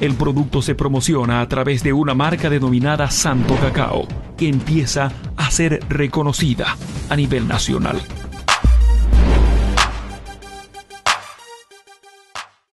El producto se promociona a través de una marca denominada Santo Cacao, que empieza a ser reconocida a nivel nacional.